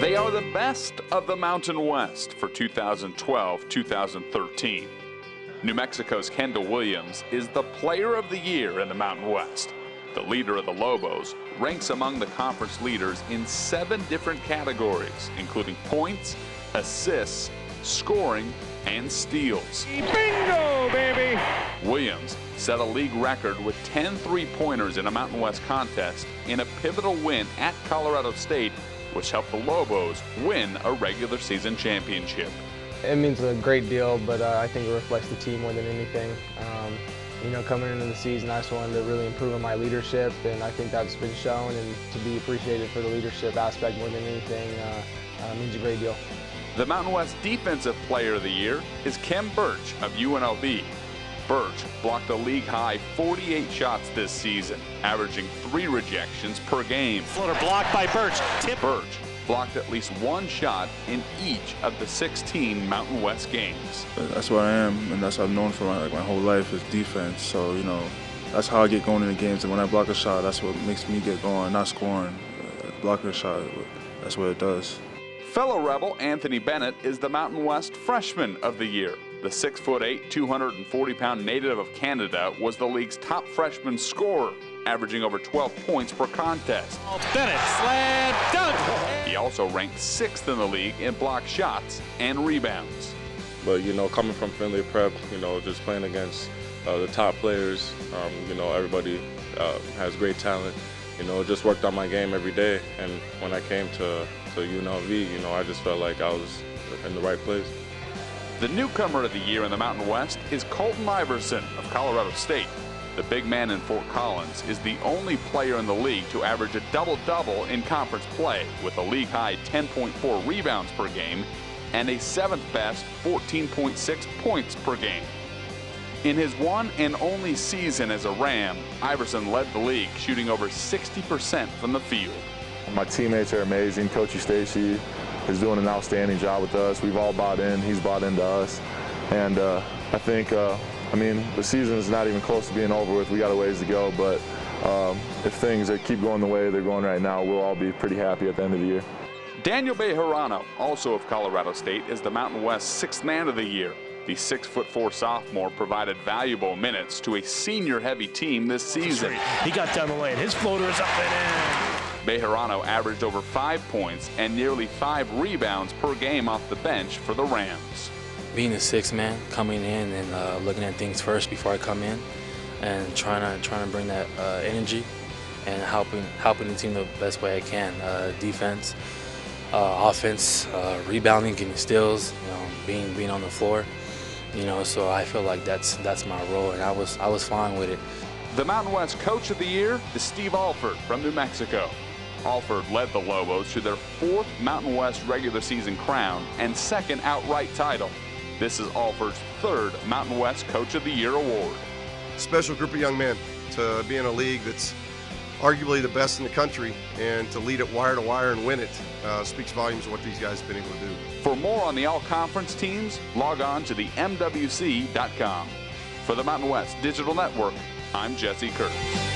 They are the best of the Mountain West for 2012 2013. New Mexico's Kendall Williams is the player of the year in the Mountain West. The leader of the Lobos ranks among the conference leaders in seven different categories, including points, assists, scoring, and steals. Bingo, baby! Williams set a league record with 10 three-pointers in a Mountain West contest in a pivotal win at Colorado State, which helped the Lobos win a regular season championship. It means a great deal, but uh, I think it reflects the team more than anything. Um, you know, coming into the season, I just wanted to really improve on my leadership, and I think that's been shown, and to be appreciated for the leadership aspect more than anything uh, uh, means a great deal. The Mountain West Defensive Player of the Year is Kem Birch of UNLV. Birch blocked a league high 48 shots this season, averaging three rejections per game. Floater blocked by Birch. Tip. Birch blocked at least one shot in each of the 16 Mountain West games. That's what I am, and that's what I've known for my, like, my whole life is defense. So, you know, that's how I get going in the games. And when I block a shot, that's what makes me get going, not scoring. Uh, blocking a shot, that's what it does. Fellow Rebel Anthony Bennett is the Mountain West Freshman of the Year. The 6'8", 240-pound native of Canada was the league's top freshman scorer, averaging over 12 points per contest. Bennett, slam dunk! He also ranked sixth in the league in block shots and rebounds. But, you know, coming from Findlay Prep, you know, just playing against uh, the top players, um, you know, everybody uh, has great talent. You know, just worked on my game every day. And when I came to, to UNLV, you know, I just felt like I was in the right place. The newcomer of the year in the Mountain West is Colton Iverson of Colorado State. The big man in Fort Collins is the only player in the league to average a double-double in conference play with a league-high 10.4 rebounds per game and a seventh best 14.6 points per game. In his one and only season as a Ram, Iverson led the league, shooting over 60% from the field. My teammates are amazing. Coach Eustachy is doing an outstanding job with us. We've all bought in. He's bought into us. And uh, I think, uh, I mean, the season is not even close to being over with. We got a ways to go, but um, if things keep going the way they're going right now, we'll all be pretty happy at the end of the year. Daniel Bejarano, also of Colorado State, is the Mountain West Sixth Man of the Year. The six foot four sophomore provided valuable minutes to a senior heavy team this season. He got down the lane. His floater is up and in. Bejarano averaged over five points and nearly five rebounds per game off the bench for the Rams. Being a six man, coming in and uh, looking at things first before I come in, and trying to trying to bring that uh, energy and helping helping the team the best way I can. Uh, defense, uh, offense, uh, rebounding, getting steals, you know, being being on the floor. You know, so I feel like that's that's my role, and I was I was fine with it. The Mountain West Coach of the Year is Steve Alford from New Mexico. Alford led the Lobos to their fourth Mountain West regular season crown and second outright title. This is Alford's third Mountain West Coach of the Year award. Special group of young men to be in a league that's arguably the best in the country, and to lead it wire to wire and win it uh, speaks volumes of what these guys have been able to do. For more on the all conference teams, log on to the MWC.com. For the Mountain West Digital Network, I'm Jesse Kurtz.